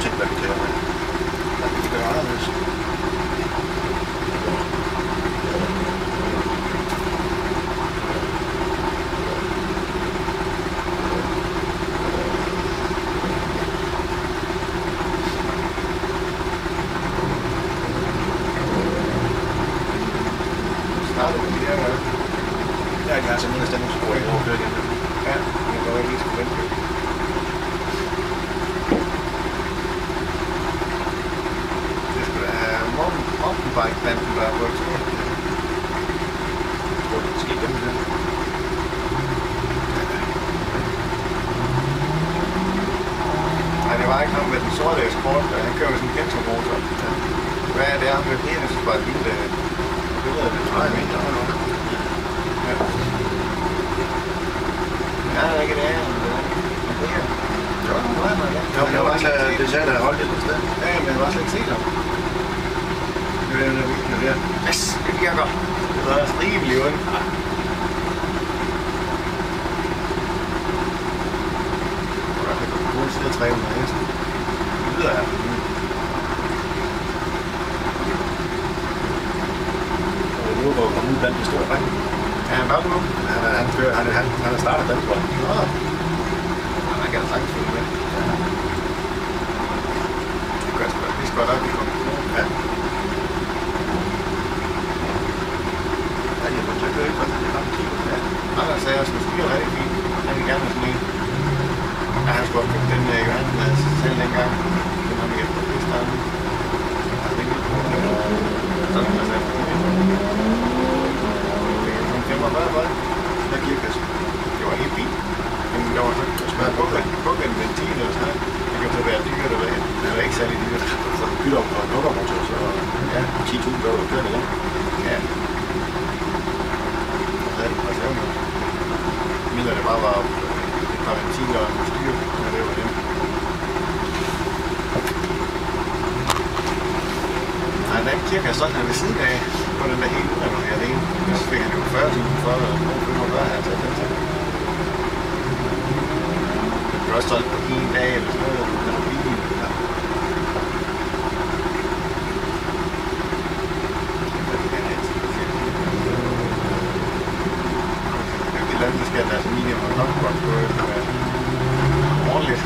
ved ikke, jeg skal lige udtænke, hvad vi kan med. Ja, det kan gøre anderledes. Startede med de der, hvad? Jeg er altså mindre stemningsspor i overkørt igen. Ja, jeg går ikke lige skal vente. Det skulle da have mountainbike-banden, der er på tur. Jeg tror, det skal igennem det. Nej, det var ikke ham med den sorte Escort, der han kører med sådan en Kenzo-motor. Hvad er det, han med det? Jeg synes bare, et lille billede af det. Nej, jeg mener, der var nok. Ja. Ja, det er ikke det her. men det er- men det her. Jo, Nej, nej, ja. Jo, men jeg var ikke lade det sagde, der holdt et eller andet sted. Ja, men jeg var slet ikke set ham. Det er den der video der. Yes, det virker. Det var stribeligt jo, ikke? Hvor er det på gode side af 300 heste. Det lyder jeg. Og var jeg kommet ud blandt de store drenge. Ja, er det nu? Han, han, kører, han, han, han har startet den, tror jeg. Nå. Man kan da sagtens følge med. Det gør sgu da. Det er sgu da, vi kommer. Ja. Ja, de har fået til at køre i godt, det er ret kigget. Ja, andre sagde, at jeg skulle styre rigtig fint. Han vil gerne have sådan en. Ja, han skulle have købt den uh, Johan havde selv dengang. Den har vi efter det starten. Ja, det er ikke på det. Sådan er det. Det er sådan 45 var det. Der er gearkasse. Det var helt fint. Men der var så smadret på en, på en ventil eller sådan noget. Det kan så være dyrt eller hvad. Det er ikke særlig dyrt. Så bytter om på en nukkermotor, så Ja, 10.000 gør du kører igen. ja. Og så er det bare lave noget. Mindre det bare var et par ventiler og en styr, og det var det cirka sådan kirke ved siden af, på den der helt urenoverede en. Så fik han jo 40.000 for, og nogen 45 her til den til. Det er også solgt på en dag eller sådan noget, eller bilen. Det er skal deres minimum nok godt gå efter ordentligt.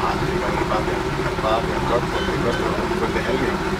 Nej, det bare bare, men godt for det, godt for det halve.